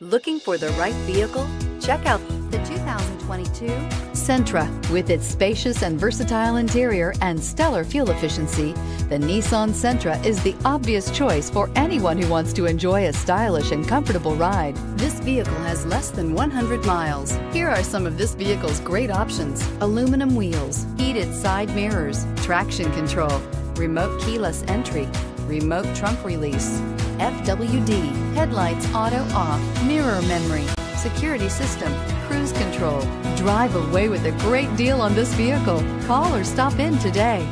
Looking for the right vehicle? Check out the 2022 Sentra. With its spacious and versatile interior and stellar fuel efficiency, the Nissan Sentra is the obvious choice for anyone who wants to enjoy a stylish and comfortable ride. This vehicle has less than 100 miles. Here are some of this vehicle's great options. Aluminum wheels, heated side mirrors, traction control, remote keyless entry, remote trunk release, FWD, headlights auto off, mirror memory, security system, cruise control. Drive away with a great deal on this vehicle. Call or stop in today.